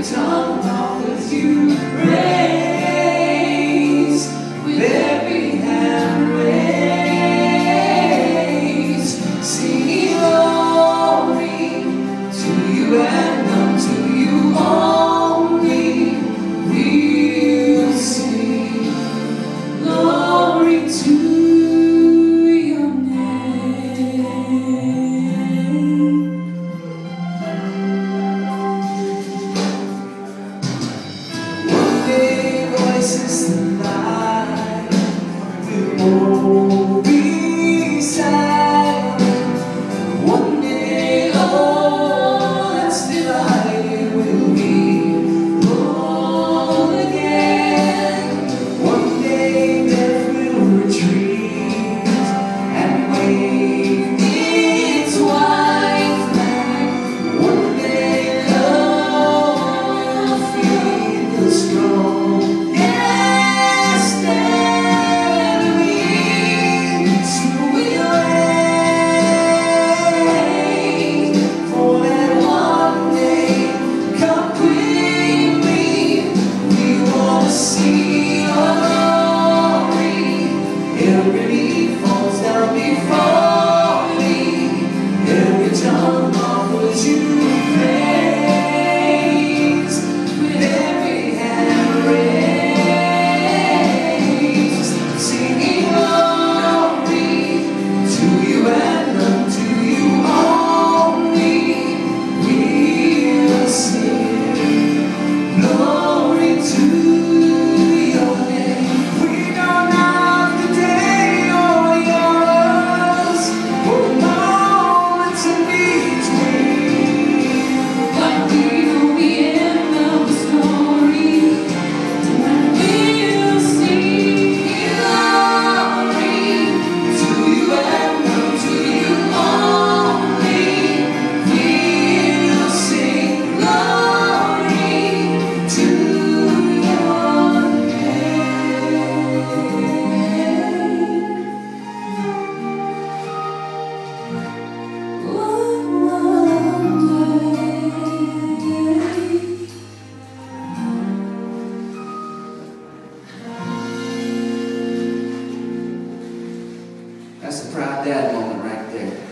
you, Tom, talk with you. that moment right there.